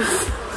Deuces.